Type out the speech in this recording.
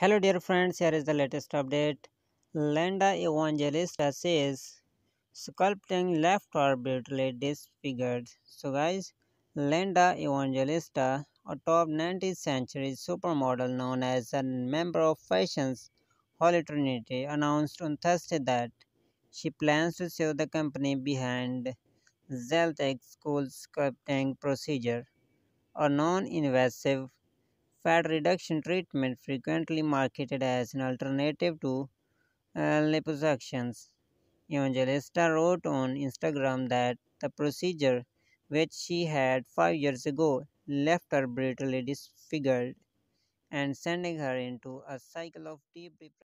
Hello dear friends, here is the latest update. Linda Evangelista says sculpting left are brutally disfigured. So guys, Linda Evangelista, a top 19th century supermodel known as a member of fashion's Holy Trinity, announced on Thursday that she plans to sue the company behind Zeltec School sculpting procedure, a non-invasive fat reduction treatment frequently marketed as an alternative to uh, liposuctions. Evangelista wrote on Instagram that the procedure, which she had five years ago, left her brutally disfigured and sending her into a cycle of deep depression.